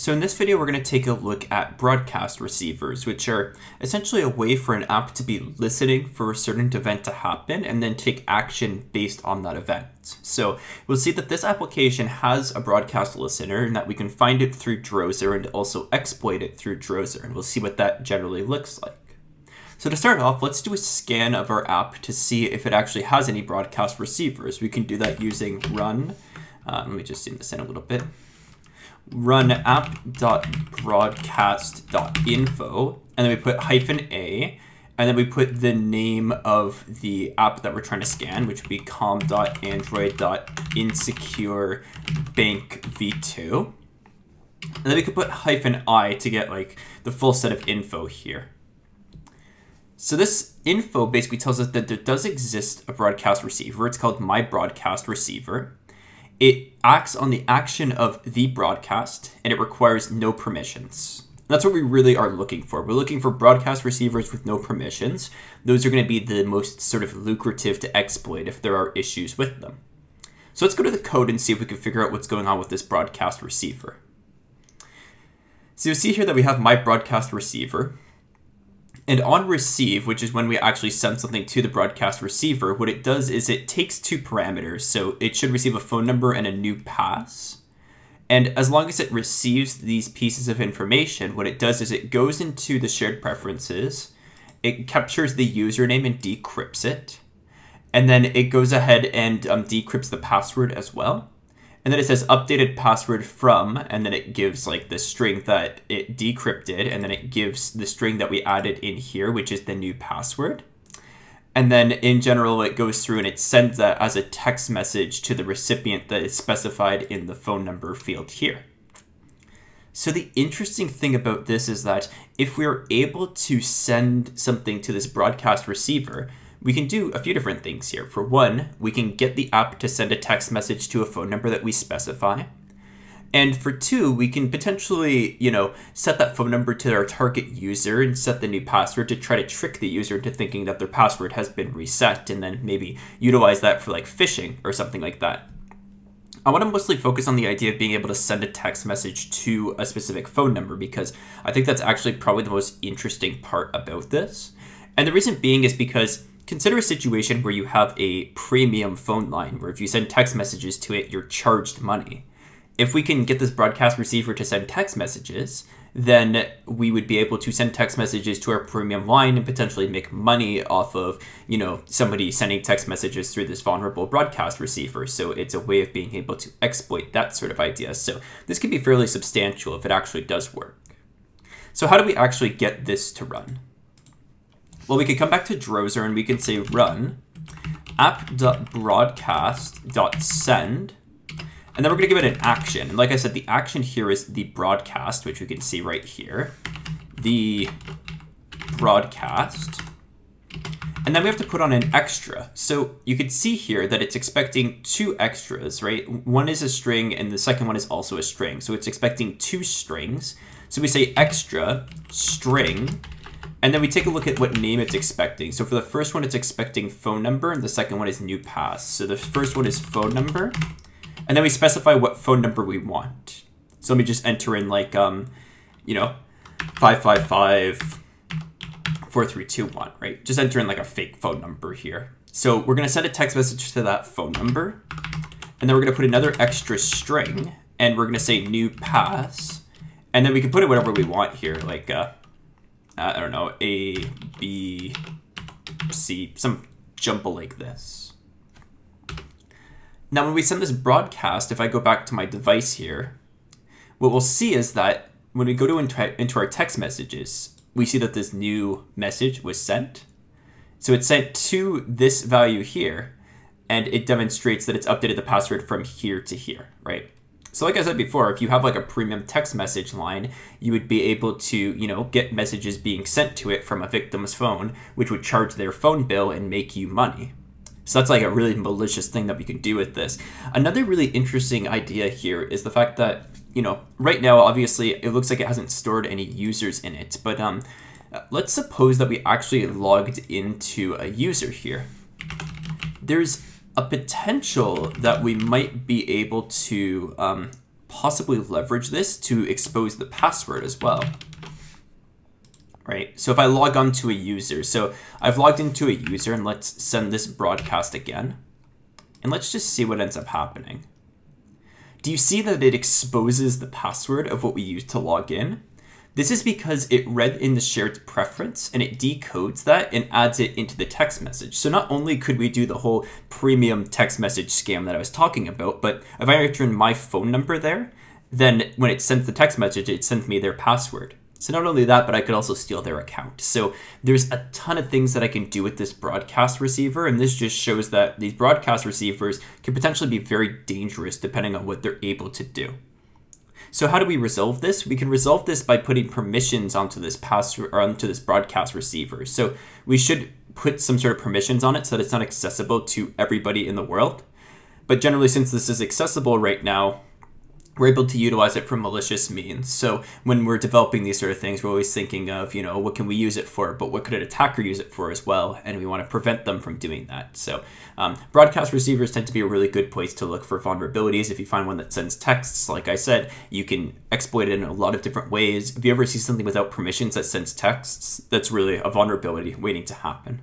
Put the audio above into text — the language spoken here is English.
So in this video, we're going to take a look at broadcast receivers, which are essentially a way for an app to be listening for a certain event to happen and then take action based on that event. So we'll see that this application has a broadcast listener and that we can find it through Drozer and also exploit it through Drozer. And we'll see what that generally looks like. So to start off, let's do a scan of our app to see if it actually has any broadcast receivers. We can do that using run. Uh, let me just zoom this in a little bit run app.broadcast.info, and then we put hyphen A, and then we put the name of the app that we're trying to scan, which would be com.android.insecure bank v2. And then we could put hyphen I to get like the full set of info here. So this info basically tells us that there does exist a broadcast receiver. It's called my broadcast receiver. It acts on the action of the broadcast and it requires no permissions. That's what we really are looking for. We're looking for broadcast receivers with no permissions. Those are going to be the most sort of lucrative to exploit if there are issues with them. So let's go to the code and see if we can figure out what's going on with this broadcast receiver. So you see here that we have my broadcast receiver. And on receive, which is when we actually send something to the broadcast receiver, what it does is it takes two parameters. So it should receive a phone number and a new pass. And as long as it receives these pieces of information, what it does is it goes into the shared preferences, it captures the username and decrypts it, and then it goes ahead and um, decrypts the password as well and then it says updated password from, and then it gives like the string that it decrypted, and then it gives the string that we added in here, which is the new password. And then in general, it goes through and it sends that as a text message to the recipient that is specified in the phone number field here. So the interesting thing about this is that if we're able to send something to this broadcast receiver, we can do a few different things here. For one, we can get the app to send a text message to a phone number that we specify. And for two, we can potentially, you know, set that phone number to our target user and set the new password to try to trick the user into thinking that their password has been reset and then maybe utilize that for like phishing or something like that. I want to mostly focus on the idea of being able to send a text message to a specific phone number because I think that's actually probably the most interesting part about this. And the reason being is because Consider a situation where you have a premium phone line where if you send text messages to it, you're charged money. If we can get this broadcast receiver to send text messages, then we would be able to send text messages to our premium line and potentially make money off of, you know, somebody sending text messages through this vulnerable broadcast receiver. So it's a way of being able to exploit that sort of idea. So this could be fairly substantial if it actually does work. So how do we actually get this to run? Well, we could come back to Drozer and we can say run app.broadcast.send. And then we're going to give it an action. And like I said, the action here is the broadcast, which we can see right here. The broadcast. And then we have to put on an extra. So you can see here that it's expecting two extras, right? One is a string and the second one is also a string. So it's expecting two strings. So we say extra string and then we take a look at what name it's expecting. So for the first one, it's expecting phone number, and the second one is new pass. So the first one is phone number, and then we specify what phone number we want. So let me just enter in like, um, you know, 555 4321, right? Just enter in like a fake phone number here. So we're to send a text message to that phone number, and then we're to put another extra string, and we're to say new pass, and then we can put it whatever we want here, like, uh, I don't know, A, B, C, some jumble like this. Now when we send this broadcast, if I go back to my device here, what we'll see is that when we go to into our text messages, we see that this new message was sent. So it's sent to this value here, and it demonstrates that it's updated the password from here to here, right? So like I said before, if you have like a premium text message line, you would be able to, you know, get messages being sent to it from a victim's phone, which would charge their phone bill and make you money. So that's like a really malicious thing that we can do with this. Another really interesting idea here is the fact that, you know, right now, obviously, it looks like it hasn't stored any users in it, but um, let's suppose that we actually logged into a user here. There's a potential that we might be able to um, possibly leverage this to expose the password as well. Right, so if I log on to a user, so I've logged into a user and let's send this broadcast again. And let's just see what ends up happening. Do you see that it exposes the password of what we used to log in? This is because it read in the shared preference and it decodes that and adds it into the text message. So not only could we do the whole premium text message scam that I was talking about, but if I return my phone number there, then when it sends the text message, it sends me their password. So not only that, but I could also steal their account. So there's a ton of things that I can do with this broadcast receiver, and this just shows that these broadcast receivers can potentially be very dangerous depending on what they're able to do. So how do we resolve this? We can resolve this by putting permissions onto this pass or onto this broadcast receiver. So we should put some sort of permissions on it so that it's not accessible to everybody in the world. But generally, since this is accessible right now, we're able to utilize it for malicious means. So when we're developing these sort of things, we're always thinking of, you know, what can we use it for, but what could an attacker use it for as well? And we want to prevent them from doing that. So um, broadcast receivers tend to be a really good place to look for vulnerabilities. If you find one that sends texts, like I said, you can exploit it in a lot of different ways. If you ever see something without permissions that sends texts, that's really a vulnerability waiting to happen.